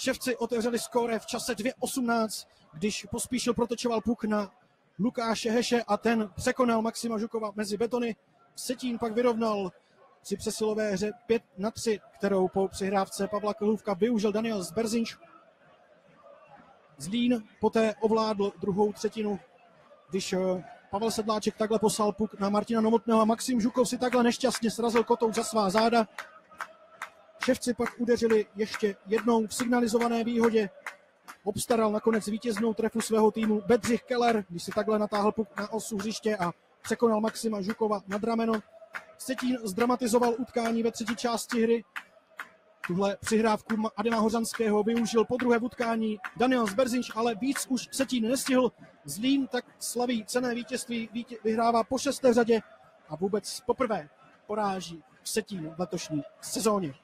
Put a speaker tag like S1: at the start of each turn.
S1: Ševci otevřeli skóre v čase 2.18, když pospíšil protočoval puk na Lukáše Heše a ten překonal Maxima Žukova mezi betony. Setín pak vyrovnal při přesilové hře 5 na 3, kterou po přihrávce Pavla Kohlůvka využil Daniel Zberzinč. Zlín poté ovládl druhou třetinu, když eh, Pavel Sedláček takhle poslal puk na Martina Novotného a Maxim Žukov si takhle nešťastně srazil kotou za svá záda. Ševci pak udeřili ještě jednou v signalizované výhodě. Obstaral nakonec vítěznou trefu svého týmu Bedřich Keller, když si takhle natáhl puk na osu hřiště a překonal Maxima Žukova nad rameno. Setín zdramatizoval utkání ve třetí části hry. Tuhle přihrávku Adama Hořanského využil po druhé v utkání Daniel Zberzinč, ale víc už Setín nestihl. Zlín tak slaví cené vítězství, vítě, vyhrává po šesté řadě a vůbec poprvé poráží Setín v letošní sezóně.